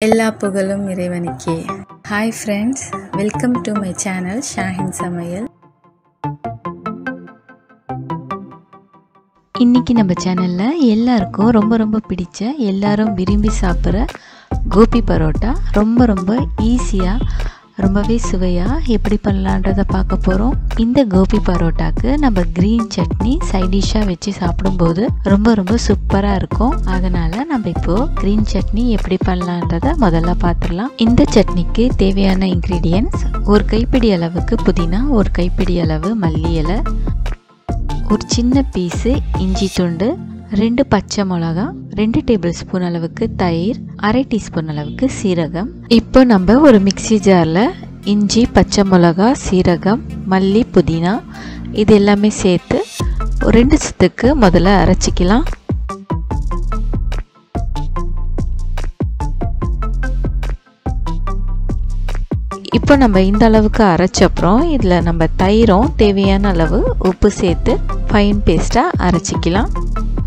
எல்லா புகழும் இறைவனுக்கே. Hi friends welcome to my channel Shaheen சமையல் இன்னைக்கு நம்ம சேனலில் எல்லாருக்கும் ரொம்ப ரொம்ப பிடிச்ச எல்லாரும் விரும்பி சாப்பிட்ற கோபி பரோட்டா ரொம்ப ரொம்ப ஈஸியாக ரொம்பவே சுவையாக எப்படி பண்ணலான்றதை பார்க்க போகிறோம் இந்த கோபி பரோட்டாக்கு நம்ம க்ரீன் சட்னி சைடிஷாக வச்சு சாப்பிடும்போது ரொம்ப ரொம்ப சூப்பராக இருக்கும். அதனால் நம்ம இப்போது க்ரீன் சட்னி எப்படி பண்ணலான்றதை முதல்ல பார்த்துடலாம். இந்த சட்னிக்கு தேவையான இன்க்ரீடியன்ட்ஸ் ஒரு கைப்பிடி அளவுக்கு புதினா ஒரு கைப்பிடி அளவு மல்லி இலை ஒரு சின்ன பீஸு இஞ்சி துண்டு ரெண்டு பச்சை மிளகா ரெண்டு டேபிள் ஸ்பூன் அளவுக்கு தயிர் அரை டீஸ்பூன் அளவுக்கு சீரகம். இப்போ நம்ம ஒரு மிக்சி ஜாரில் இஞ்சி பச்சை மிளகா சீரகம் மல்லி புதினா இது எல்லாமே சேர்த்து ரெண்டு சத்துக்கு முதல்ல அரைச்சிக்கலாம். இப்போ நம்ம இந்த அளவுக்கு அரைச்சப்புறம் இதில் நம்ம தயிரும் தேவையான அளவு உப்பு சேர்த்து ஃபைன் பேஸ்ட்டாக அரைச்சிக்கலாம்.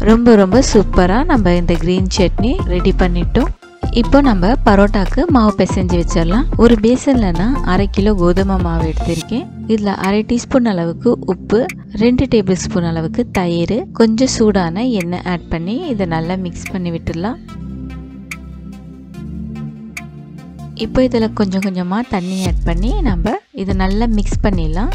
ரொம்ப ரொம்ப சூப்பராக நம்ம இந்த க்ரீன் சட்னி ரெடி பண்ணிட்டோம். இப்போ நம்ம பரோட்டாக்கு மாவு பிசைஞ்சு வச்சிடலாம். ஒரு பேசன்லனா அரை கிலோ கோதுமை மாவு எடுத்திருக்கேன். இதில் அரை டீஸ்பூன் அளவுக்கு உப்பு ரெண்டு டேபிள் ஸ்பூன் அளவுக்கு தயிர் கொஞ்சம் சூடான எண்ணெய் ஆட் பண்ணி இதை நல்லா மிக்ஸ் பண்ணி விட்டுடலாம். இப்போ இதில் கொஞ்சம் கொஞ்சமாக தண்ணி ஆட் பண்ணி நம்ம இதை நல்லா மிக்ஸ் பண்ணிடலாம்.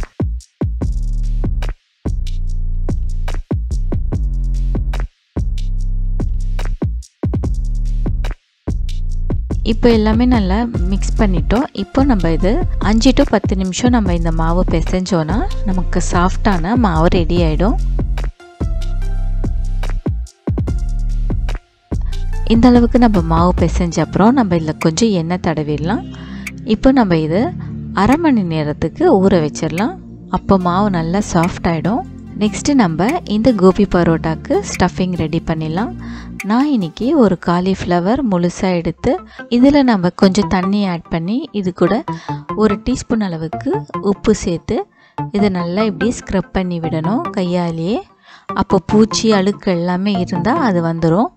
இப்போ எல்லாமே நல்லா மிக்ஸ் பண்ணிட்டோம். இப்போ நம்ம இது அஞ்சு டு பத்து நிமிஷம் நம்ம இந்த மாவு பிசைஞ்சோன்னா நமக்கு சாஃப்டான மாவு ரெடி ஆகிடும் இந்த அளவுக்கு நம்ம மாவு பிசைஞ்ச அப்புறம் நம்ம இதில் கொஞ்சம் எண்ணெய் தடவிடலாம். இப்போ நம்ம இது அரை மணி நேரத்துக்கு ஊற வச்சிடலாம். அப்போ மாவு நல்லா சாஃப்ட் ஆகிடும் நெக்ஸ்ட்டு நம்ம இந்த கோபி பரோட்டாக்கு ஸ்டஃபிங் ரெடி பண்ணிடலாம். நான் இன்றைக்கி ஒரு காலிஃப்ளவர் முழுசாக எடுத்து இதில் நம்ம கொஞ்சம் தண்ணி ஆட் பண்ணி இது கூட ஒரு டீஸ்பூன் அளவுக்கு உப்பு சேர்த்து இதை நல்லா இப்படி ஸ்க்ரப் பண்ணி விடணும் கையாலேயே. அப்போ பூச்சி அழுக்கு எல்லாமே இருந்தால் அது வந்துடும்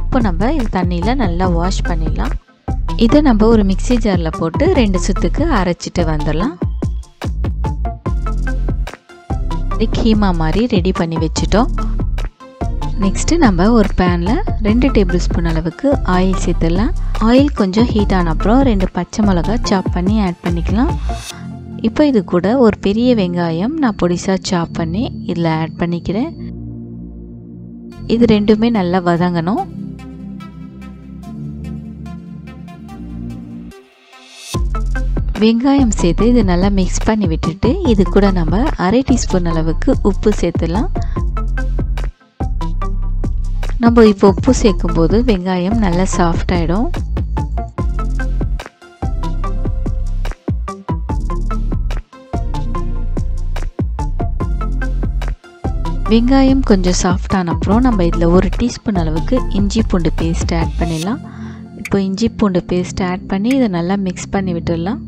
இப்போ நம்ம இது தண்ணியில் நல்லா வாஷ் பண்ணிடலாம். இதை நம்ம ஒரு மிக்சி ஜாரில் போட்டு ரெண்டு சுத்துக்கு அரைச்சிட்டு வந்துடலாம். கீமா மாதிரி ரெடி பண்ணி வச்சுட்டோம். நெக்ஸ்ட்டு நம்ம ஒரு பேனில் ரெண்டு டேபிள் ஸ்பூன் அளவுக்கு ஆயில் சேர்த்துடலாம். ஆயில் கொஞ்சம் ஹீட் ஆன அப்புறம் ரெண்டு பச்சை மிளகா சாப் பண்ணி ஆட் பண்ணிக்கலாம். இப்போ இது கூட ஒரு பெரிய வெங்காயம் நான் பொடிசாக சாப் பண்ணி இதில் ஆட் பண்ணிக்கிறேன். இது ரெண்டுமே நல்லா வதங்கணும். வெங்காயம் சேர்த்து இது நல்லா மிக்ஸ் பண்ணி விட்டுட்டு இது கூட நம்ம அரை டீஸ்பூன் அளவுக்கு உப்பு சேர்த்துலாம் நம்ம இப்போ உப்பு சேர்க்கும்போது வெங்காயம் நல்லா சாஃப்ட் ஆகிடும் வெங்காயம் கொஞ்சம் சாஃப்டான அப்புறம் நம்ம இதில் ஒரு டீஸ்பூன் அளவுக்கு இஞ்சி பூண்டு பேஸ்ட் ஆட் பண்ணிடலாம். இப்போ இஞ்சி பூண்டு பேஸ்ட் ஆட் பண்ணி இதை நல்லா மிக்ஸ் பண்ணி விட்டுடலாம்.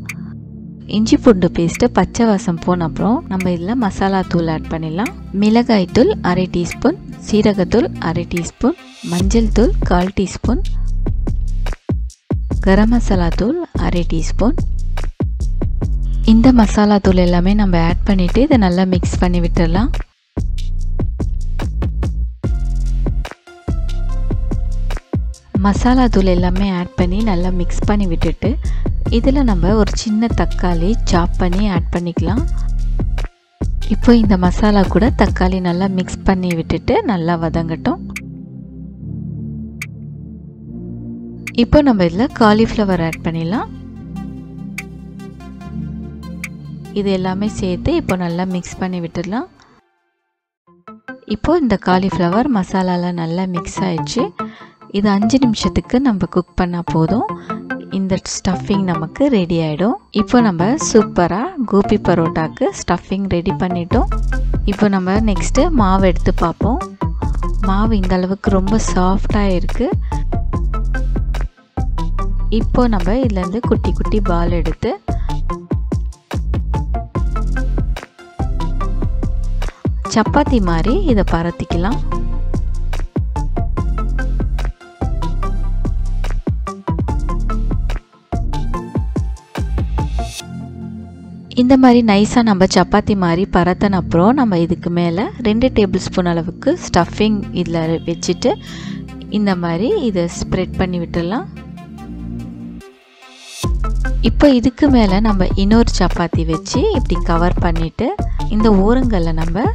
இஞ்சி பூண்டு பேஸ்ட்டு பச்சை வாசம் போன அப்புறம் நம்ம இதில் மசாலா தூள் ஆட் பண்ணிடலாம். மிளகாய் தூள் அரை டீஸ்பூன் சீரகத்தூள் அரை டீஸ்பூன் மஞ்சள் தூள் கால் டீஸ்பூன் கரம் மசாலா தூள் அரை டீஸ்பூன். இந்த மசாலா தூள் எல்லாமே நம்ம ஆட் பண்ணிவிட்டு இதை நல்லா மிக்ஸ் பண்ணி விட்டுடலாம். மசாலா தூள் எல்லாமே ஆட் பண்ணி நல்லா மிக்ஸ் பண்ணி விட்டுட்டு இதில் நம்ம ஒரு சின்ன தக்காளி சாப் பண்ணி ஆட் பண்ணிக்கலாம். இப்போ இந்த மசாலா கூட தக்காளி நல்லா மிக்ஸ் பண்ணி விட்டுட்டு நல்லா வதங்கட்டும். இப்போ நம்ம இதில் காலிஃப்ளவர் ஆட் பண்ணிடலாம். இது எல்லாமே சேர்த்து இப்போ நல்லா மிக்ஸ் பண்ணி விட்டுடலாம். இப்போது இந்த காலிஃப்ளவர் மசாலாலாம் நல்லா மிக்ஸ் ஆயிடுச்சு. இது அஞ்சு நிமிஷத்துக்கு நம்ம குக் பண்ணால் போதும். இந்த ஸ்டஃபிங் நமக்கு ரெடி ஆகிடும் இப்போ நம்ம சூப்பராக கோபி பரோட்டாக்கு ஸ்டஃபிங் ரெடி பண்ணிட்டோம். இப்போ நம்ம நெக்ஸ்ட்டு மாவு எடுத்து பார்ப்போம். மாவு இந்த அளவுக்கு ரொம்ப சாஃப்டாக இருக்குது இப்போ நம்ம இதுலேருந்து குட்டி குட்டி பால் எடுத்து சப்பாத்தி மாதிரி இதை பரத்திக்கலாம். இந்த மாதிரி நைஸாக நம்ம சப்பாத்தி மாதிரி பரத்தின அப்புறம் நம்ம இதுக்கு மேலே ரெண்டு டேபிள் ஸ்பூன் அளவுக்கு ஸ்டஃபிங் இதில் வச்சுட்டு இந்த மாதிரி இதை ஸ்ப்ரெட் பண்ணி விட்டுடலாம். இப்போ இதுக்கு மேலே நம்ம இன்னொரு சப்பாத்தி வச்சு இப்படி கவர் பண்ணிவிட்டு இந்த ஓரங்களில் நம்ம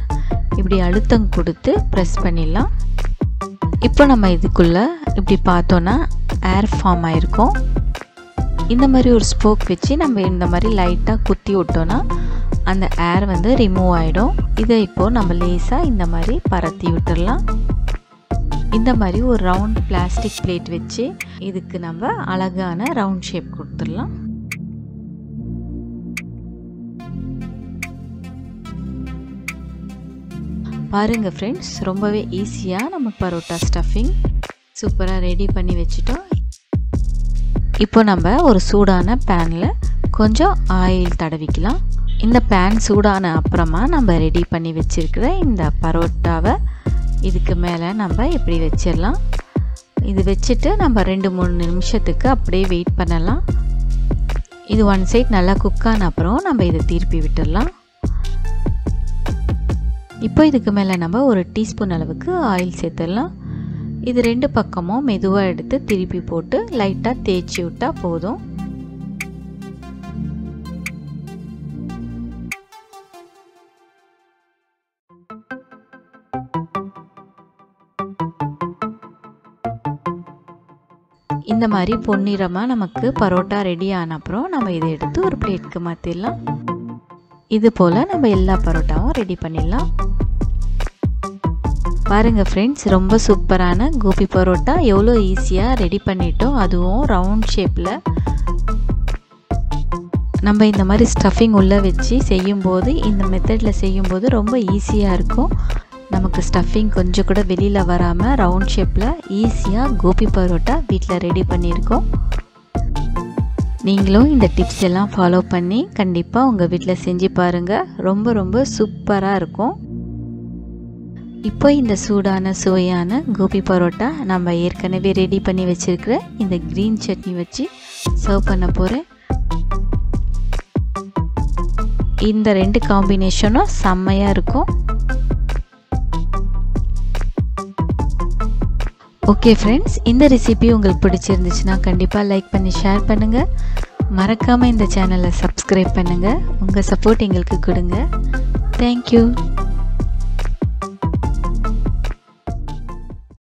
இப்படி அழுத்தம் கொடுத்து ப்ரெஸ் பண்ணிடலாம். இப்போ நம்ம இதுக்குள்ளே இப்படி பார்த்தோன்னா ஏர் ஃபார்ம் ஆகிருக்கும் இந்த மாதிரி ஒரு ஸ்போக் வச்சு நம்ம இந்த மாதிரி லைட்டாக குத்தி விட்டோன்னா அந்த ஏர் வந்து ரிமூவ் ஆகிடும் இதை இப்போது நம்ம லேசாக இந்த மாதிரி பரத்தி விட்டுடலாம். இந்த மாதிரி ஒரு ரவுண்ட் பிளாஸ்டிக் பிளேட் வச்சு இதுக்கு நம்ம அழகான ரவுண்ட் ஷேப் கொடுத்துடலாம். பாருங்கள் ஃப்ரெண்ட்ஸ் ரொம்பவே ஈஸியாக நம்ம பரோட்டா ஸ்டஃபிங் சூப்பராக ரெடி பண்ணி வச்சுட்டோம். இப்போ நம்ம ஒரு சூடான பேனில் கொஞ்சம் ஆயில் தடவிக்கலாம். இந்த பேன் சூடான அப்புறமா நம்ம ரெடி பண்ணி வச்சுருக்கிற இந்த பரோட்டாவை இதுக்கு மேலே நம்ம இப்படி வச்சிடலாம். இது வச்சுட்டு நம்ம ரெண்டு மூணு நிமிஷத்துக்கு அப்படியே வெயிட் பண்ணலாம். இது ஒன் சைட் நல்லா குக் ஆன அப்புறம் நம்ம இதை திருப்பி விட்டுடலாம். இப்போ இதுக்கு மேலே நம்ம ஒரு டீஸ்பூன் அளவுக்கு ஆயில் சேர்த்துடலாம். இது ரெண்டு பக்கமும் மெதுவாக எடுத்து திருப்பி போட்டு லைட்டாக தேய்ச்சி விட்டால் போதும். இந்த மாதிரி பொன்னிறமாக நமக்கு பரோட்டா ரெடி ஆன அப்புறம் நம்ம இதை எடுத்து ஒரு பிளேட்க்கு மாற்றிடலாம் இது போல் நம்ம எல்லா பரோட்டாவும் ரெடி பண்ணிடலாம். பாருங்கள் ஃப்ரெண்ட்ஸ் ரொம்ப சூப்பரான கோபி பரோட்டா. எவ்வளோ ஈஸியாக ரெடி பண்ணிட்டோம். அதுவும் ரவுண்ட் ஷேப்பில் நம்ம இந்த மாதிரி ஸ்டஃபிங் உள்ளே வச்சு செய்யும்போது இந்த மெத்தடில் செய்யும்போது ரொம்ப ஈஸியாக இருக்கும். நமக்கு ஸ்டஃபிங் கொஞ்சம் கூட வெளியில் வராமல் ரவுண்ட் ஷேப்பில் ஈஸியாக கோபி பரோட்டா வீட்டில் ரெடி பண்ணியிருக்கோம். நீங்களும் இந்த டிப்ஸ் எல்லாம் ஃபாலோ பண்ணி கண்டிப்பாக உங்கள் வீட்டில் செஞ்சு பாருங்கள் ரொம்ப ரொம்ப சூப்பராக இருக்கும். இப்போ இந்த சூடான சுவையான கோபி பரோட்டா நம்ம ஏற்கனவே ரெடி பண்ணி வச்சுருக்கிற இந்த க்ரீன் சட்னி வச்சு சர்வ் பண்ண போகிறேன் இந்த ரெண்டு காம்பினேஷனும் செம்மையாக இருக்கும். ஓகே ஃப்ரெண்ட்ஸ் இந்த ரெசிபி உங்களுக்கு பிடிச்சிருந்துச்சுன்னா கண்டிப்பாக லைக் பண்ணி ஷேர் பண்ணுங்கள் மறக்காமல் இந்த சேனலை சப்ஸ்கிரைப் பண்ணுங்கள் உங்கள் சப்போர்ட் எங்களுக்கு கொடுங்க. தேங்க்யூ